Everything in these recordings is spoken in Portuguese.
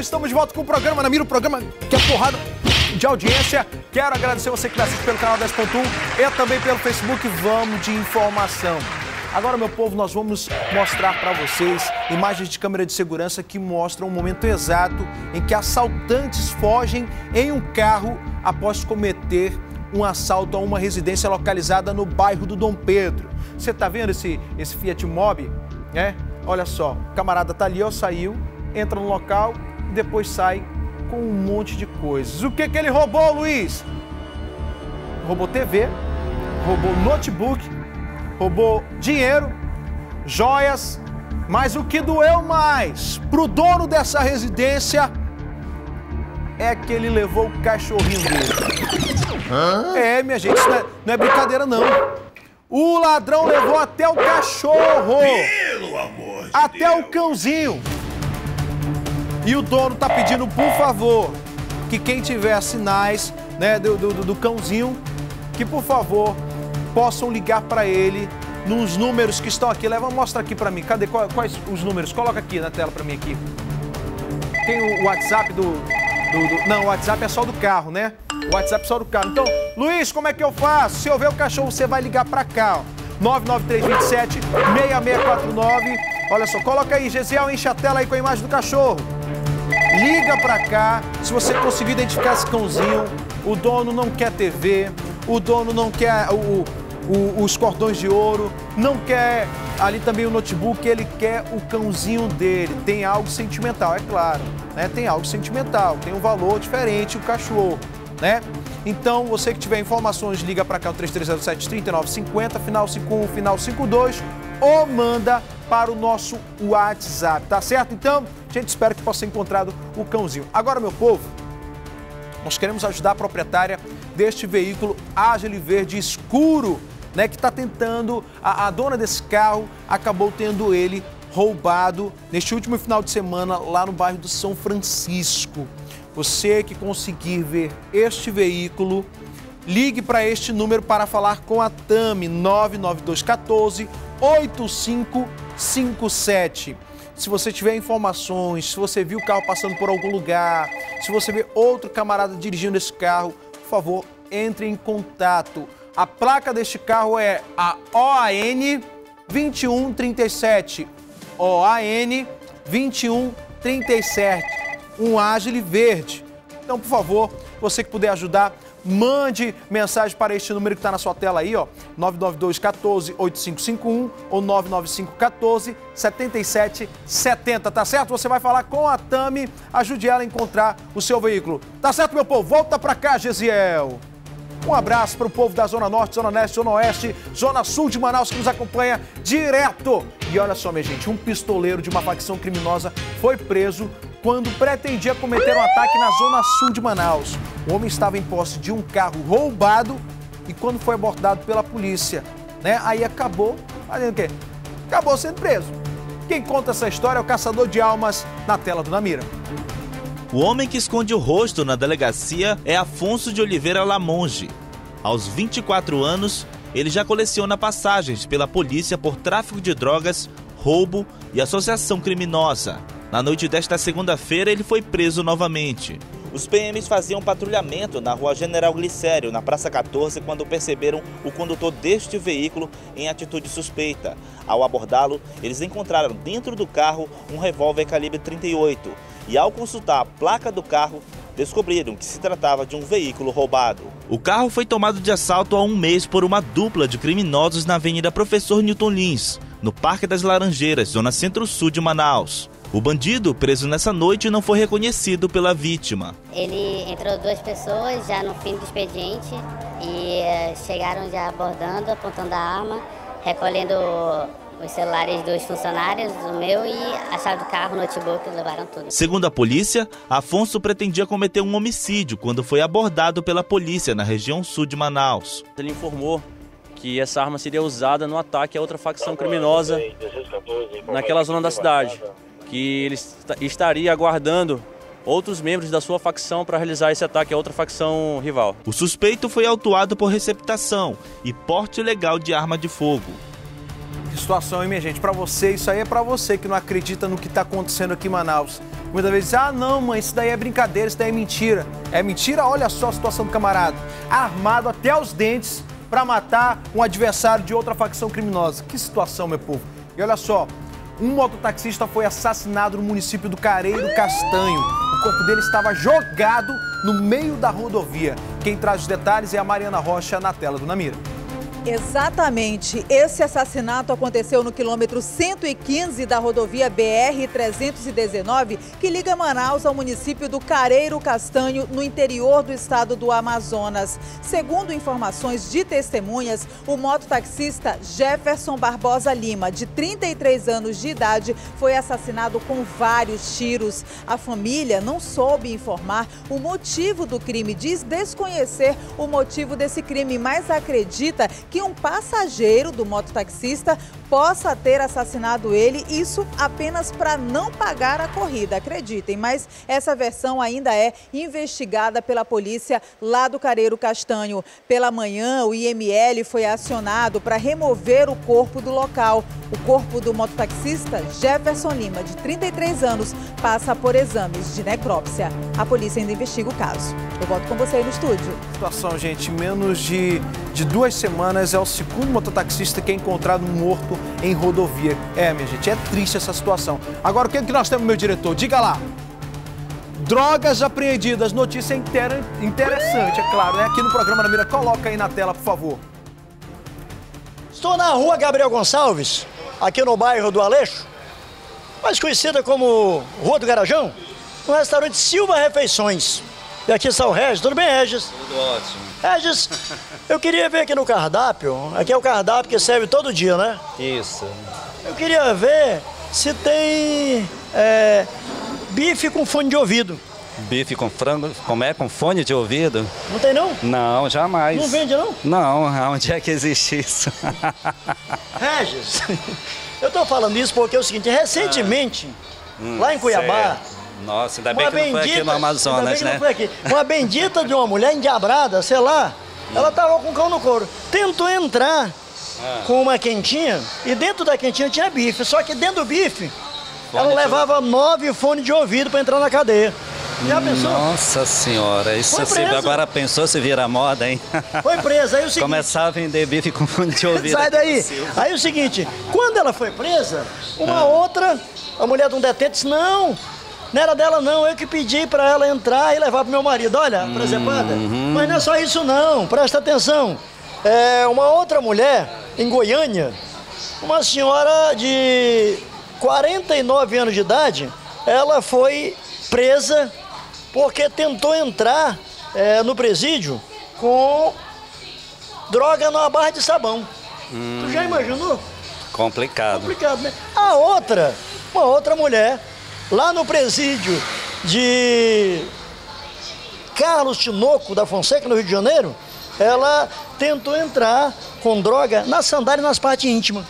estamos de volta com o programa Namira, o programa que é porrada de audiência. Quero agradecer você que me assiste pelo canal 10.1 e também pelo Facebook. Vamos de informação. Agora, meu povo, nós vamos mostrar para vocês imagens de câmera de segurança que mostram o momento exato em que assaltantes fogem em um carro após cometer um assalto a uma residência localizada no bairro do Dom Pedro. Você tá vendo esse, esse Fiat Mobi? É? Olha só, o camarada tá ali, ó, saiu, entra no local e depois sai com um monte de coisas. O que que ele roubou, Luiz? Roubou TV, roubou notebook, roubou dinheiro, joias, mas o que doeu mais pro dono dessa residência é que ele levou o cachorrinho dele. Hã? É, minha gente, isso não é, não é brincadeira não. O ladrão levou até o cachorro. Pelo amor de Até Deus. o cãozinho. E o dono tá pedindo, por favor, que quem tiver sinais né, do, do, do cãozinho, que por favor possam ligar para ele nos números que estão aqui. Leva, mostra aqui para mim. Cadê quais os números? Coloca aqui na tela para mim aqui. Tem o WhatsApp do, do- do- Não, o WhatsApp é só do carro, né? O WhatsApp é só do carro. Então, Luiz, como é que eu faço? Se eu ver o cachorro, você vai ligar pra cá, ó. 99327 6649. Olha só, coloca aí, Gesiel, enche a tela aí com a imagem do cachorro. Liga pra cá, se você conseguir identificar esse cãozinho, o dono não quer TV, o dono não quer o- o- os cordões de ouro, não quer ali também o notebook, ele quer o cãozinho dele. Tem algo sentimental, é claro, né? Tem algo sentimental, tem um valor diferente o cachorro, né? Então, você que tiver informações, liga pra cá o 3307 3950, final 51, final 52, ou manda para o nosso WhatsApp, tá certo? Então, a gente espera que possa ser encontrado o cãozinho. Agora, meu povo, nós queremos ajudar a proprietária deste veículo Agile Verde escuro, né, que está tentando, a, a dona desse carro acabou tendo ele roubado neste último final de semana lá no bairro do São Francisco. Você que conseguir ver este veículo, ligue para este número para falar com a Tami 99214 8557. Se você tiver informações, se você viu o carro passando por algum lugar, se você vê outro camarada dirigindo esse carro, por favor, entre em contato. A placa deste carro é a OAN 2137. OAN 2137. Um Agile verde. Então, por favor, você que puder ajudar, mande mensagem para este número que está na sua tela aí, ó, 992 14 8551 ou 995 14 7770, tá certo? Você vai falar com a Tami, ajude ela a encontrar o seu veículo. Tá certo, meu povo? Volta pra cá, Gesiel. Um abraço para o povo da Zona Norte, Zona Leste, Zona Oeste, Zona Sul de Manaus que nos acompanha direto. E olha só, minha gente, um pistoleiro de uma facção criminosa foi preso quando pretendia cometer um ataque na Zona Sul de Manaus. O homem estava em posse de um carro roubado e quando foi abordado pela polícia, né? Aí acabou fazendo o quê? Acabou sendo preso. Quem conta essa história é o caçador de almas na tela do Namira. O homem que esconde o rosto na delegacia é Afonso de Oliveira Lamonge. Aos 24 anos, ele já coleciona passagens pela polícia por tráfico de drogas, roubo e associação criminosa. Na noite desta segunda-feira, ele foi preso novamente. Os PMs faziam patrulhamento na rua General Glicério, na Praça 14, quando perceberam o condutor deste veículo em atitude suspeita. Ao abordá-lo, eles encontraram dentro do carro um revólver calibre 38 e, ao consultar a placa do carro, descobriram que se tratava de um veículo roubado. O carro foi tomado de assalto há um mês por uma dupla de criminosos na Avenida Professor Newton Lins, no Parque das Laranjeiras, zona centro-sul de Manaus. O bandido, preso nessa noite, não foi reconhecido pela vítima. Ele entrou duas pessoas já no fim do expediente e eh, chegaram já abordando, apontando a arma, recolhendo os celulares dos funcionários, o meu e a chave do carro, o notebook, levaram tudo. Segundo a polícia, Afonso pretendia cometer um homicídio quando foi abordado pela polícia na região sul de Manaus. Ele informou que essa arma seria usada no ataque a outra facção criminosa naquela zona da cidade, que ele est- estaria aguardando outros membros da sua facção para realizar esse ataque a outra facção rival. O suspeito foi autuado por receptação e porte ilegal de arma de fogo. situação, hein, minha gente? Para você, isso aí é para você que não acredita no que está acontecendo aqui em Manaus. Muitas vezes, ah, não, mãe, isso daí é brincadeira, isso daí é mentira. É mentira? Olha só a situação do camarada. Armado até os dentes para matar um adversário de outra facção criminosa. Que situação, meu povo. E olha só, um mototaxista foi assassinado no município do Careiro Castanho. O corpo dele estava jogado no meio da rodovia. Quem traz os detalhes é a Mariana Rocha na tela do Namira. Exatamente. Esse assassinato aconteceu no quilômetro 115 da rodovia BR-319, que liga Manaus ao município do Careiro Castanho, no interior do estado do Amazonas. Segundo informações de testemunhas, o mototaxista Jefferson Barbosa Lima, de 33 anos de idade, foi assassinado com vários tiros. A família não soube informar o motivo do crime, diz desconhecer o motivo desse crime, mas acredita que um passageiro do mototaxista possa ter assassinado ele, isso apenas para não pagar a corrida, acreditem. Mas essa versão ainda é investigada pela polícia lá do Careiro Castanho. Pela manhã, o IML foi acionado para remover o corpo do local. O corpo do mototaxista Jefferson Lima, de 33 anos, passa por exames de necrópsia. A polícia ainda investiga o caso. Eu volto com você aí no estúdio. Situação, gente, menos de, de duas semanas é o segundo mototaxista que é encontrado morto em rodovia. É, minha gente, é triste essa situação. Agora, o que, é que nós temos, meu diretor? Diga lá. Drogas apreendidas, notícia inter... interessante, é claro, né? Aqui no programa na Mira, coloca aí na tela, por favor. Estou na rua Gabriel Gonçalves, aqui no bairro do Aleixo, mais conhecida como Rua do Garajão, no restaurante Silva Refeições. E aqui está o Regis. Tudo bem, Regis? Tudo ótimo. Regis, eu queria ver aqui no cardápio. Aqui é o cardápio que serve todo dia, né? Isso. Eu queria ver se tem é, bife com fone de ouvido. Bife com frango, como é? Com fone de ouvido? Não tem não? Não, jamais. Não vende não? Não, onde é que existe isso? Regis, eu tô falando isso porque é o seguinte, recentemente, hum, lá em Cuiabá, certo. Nossa, ainda bem que não foi aqui no Amazonas, né? Uma bendita de uma mulher endiabrada, sei lá, ela tava com o cão no couro. Tentou entrar ah. com uma quentinha e dentro da quentinha tinha bife. Só que dentro do bife, fone ela levava ouvido. nove fones de ouvido para entrar na cadeia. Já pensou? Nossa senhora, isso se, agora pensou se vira moda, hein? Foi presa, aí o seguinte... Começar a vender bife com fone de ouvido. Sai daí. Aí o seguinte, quando ela foi presa, uma ah. outra, a mulher de um detente disse, não, não era dela não, eu que pedi para ela entrar e levar pro meu marido. Olha, presepada. Uhum. Mas não é só isso não, presta atenção. É uma outra mulher em Goiânia, uma senhora de 49 anos de idade, ela foi presa porque tentou entrar é, no presídio com droga numa barra de sabão. Hum. Tu já imaginou? Complicado. Complicado, né? A outra, uma outra mulher lá no presídio de Carlos Tinoco da Fonseca, no Rio de Janeiro, ela tentou entrar com droga na sandália e nas partes íntimas.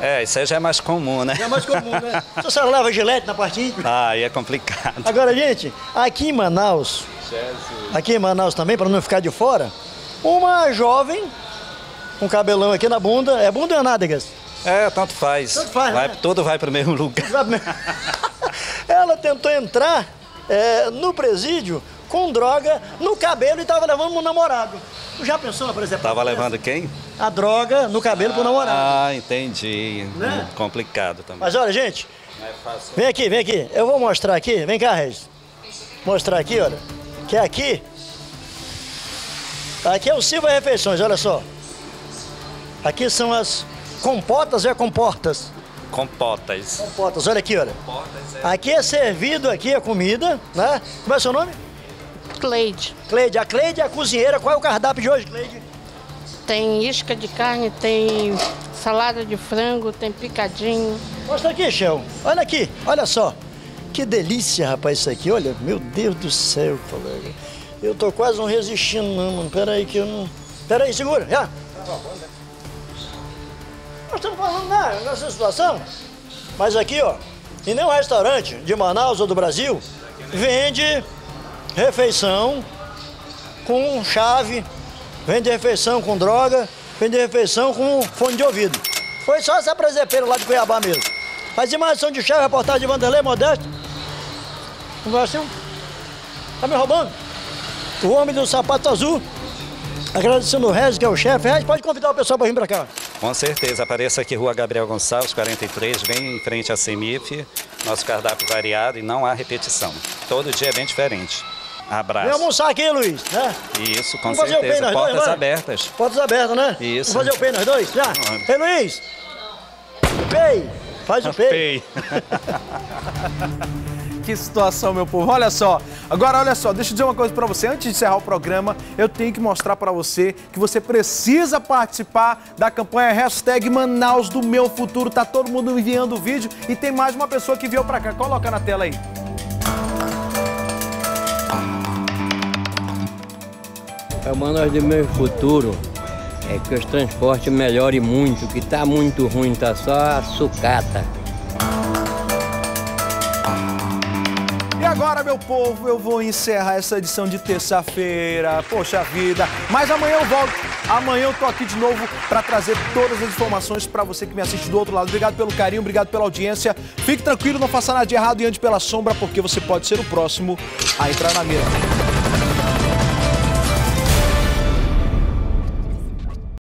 É, isso aí já é mais comum, né? Já é mais comum, né? Se a senhora leva gilete na parte íntima. Ah, aí é complicado. Agora, gente, aqui em Manaus, aqui em Manaus também, para não ficar de fora, uma jovem, com cabelão aqui na bunda, é bunda ou é nádegas? É, tanto faz. Tanto faz, vai, né? Tudo vai para o mesmo lugar. Ela tentou entrar é, no presídio com droga no cabelo e estava levando um namorado. Já pensou, por exemplo? Tava levando quem? A droga no cabelo ah, pro namorado. Ah, entendi. Né? Complicado também. Mas olha, gente. É vem aqui, vem aqui. Eu vou mostrar aqui. Vem cá, Regis. Mostrar aqui, olha. Que é aqui. Aqui é o Silva Refeições, olha só. Aqui são as compotas e comportas. Compotas. Compotas, olha aqui, olha. É. Aqui é servido aqui a comida, né? Como é o seu nome? Cleide. Cleide, a Cleide é a cozinheira. Qual é o cardápio de hoje, Cleide? Tem isca de carne, tem salada de frango, tem picadinho. Mostra aqui, Shell. Olha aqui, olha só. Que delícia, rapaz, isso aqui. Olha, meu Deus do céu, colega. Eu tô quase não resistindo, não, mano. Pera aí que eu não... Pera aí, segura, já. Nós estamos falando né, nessa situação. Mas aqui, ó, em nenhum restaurante de Manaus ou do Brasil vende refeição com chave, vende refeição com droga, vende refeição com fone de ouvido. Foi só essa presepeira lá de Cuiabá mesmo. As imagens são de chefe, reportagem de Vanderlei Modesto. Não vai assim? Tá me roubando? O homem do sapato azul. Agradecendo o Regis, que é o chefe. Regis, pode convidar o pessoal para vir para cá. Com certeza. Apareça aqui, Rua Gabriel Gonçalves, 43, bem em frente à CEMIF. Nosso cardápio variado e não há repetição. Todo dia é bem diferente. Abraço. Vem almoçar aqui, Luiz, né? Isso, com Vamos certeza. Portas dois, abertas. Portas abertas, né? Isso. Vamos fazer o pei nós dois? Já? Ei, Luiz! Pei! Faz o pei. pei. que situação, meu povo. Olha só. Agora, olha só, deixa eu dizer uma coisa para você. Antes de encerrar o programa, eu tenho que mostrar para você que você precisa participar da campanha hashtag Manaus do Meu Futuro. Tá todo mundo enviando o vídeo e tem mais uma pessoa que veio para cá. Coloca na tela aí. É o Manaus do Meu Futuro é que os transportes melhorem muito, que tá muito ruim, tá só a sucata. Meu povo, eu vou encerrar essa edição de terça-feira. Poxa vida. Mas amanhã eu volto. Amanhã eu tô aqui de novo para trazer todas as informações para você que me assiste do outro lado. Obrigado pelo carinho, obrigado pela audiência. Fique tranquilo, não faça nada de errado e ande pela sombra, porque você pode ser o próximo a entrar na mira.